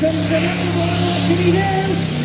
comes the number one Archimedes.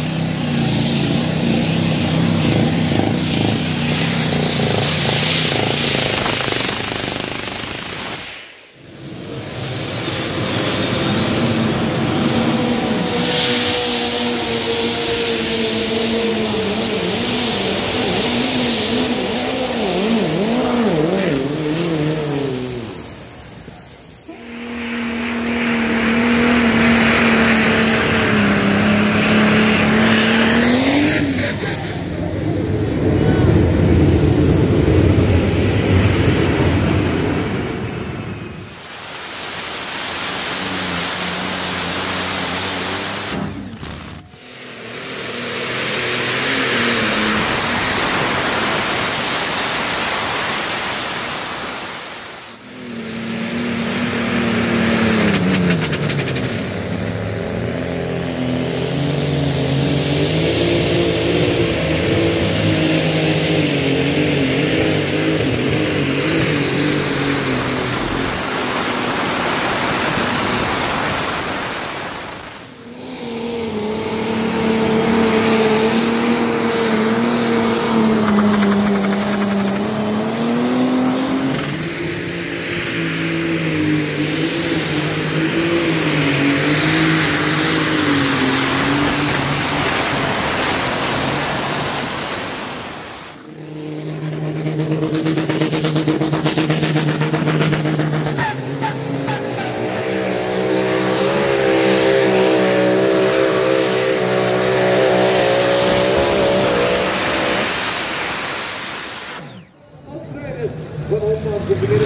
Good home runs